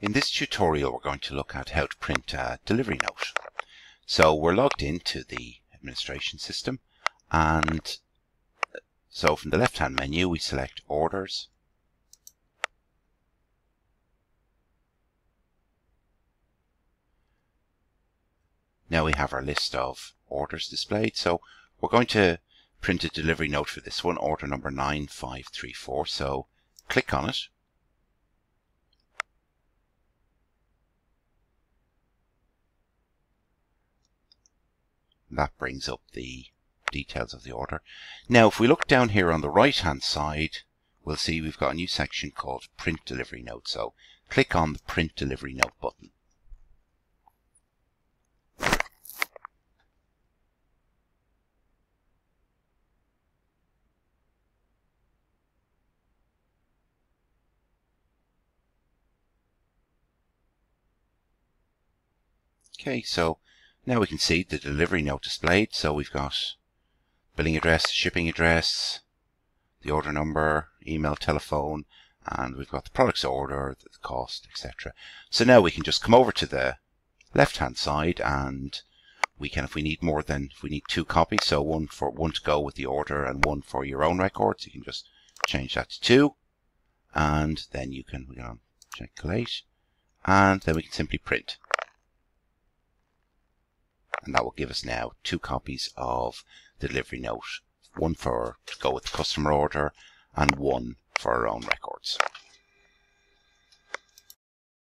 In this tutorial we're going to look at how to print a delivery note. So we're logged into the administration system and so from the left hand menu we select orders. Now we have our list of orders displayed. So we're going to print a delivery note for this one order number 9534 so click on it that brings up the details of the order. Now, if we look down here on the right hand side, we'll see we've got a new section called Print Delivery Note. So click on the Print Delivery Note button. Okay, so now we can see the delivery note displayed. So we've got billing address, shipping address, the order number, email, telephone, and we've got the products order, the cost, etc. So now we can just come over to the left hand side and we can, if we need more than, if we need two copies, so one for one to go with the order and one for your own records, you can just change that to two. And then you can, we can check collate and then we can simply print and that will give us now two copies of the delivery note, one for to go with the customer order and one for our own records.